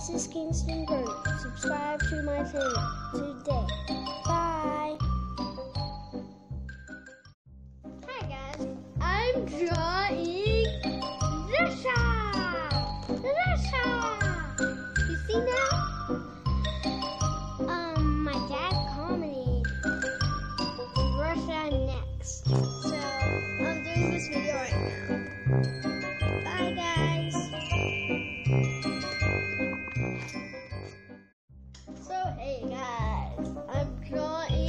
This is Kingston Bird. Subscribe to my channel today. Bye. Hi guys, I'm drawing hey guys, I'm drawing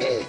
诶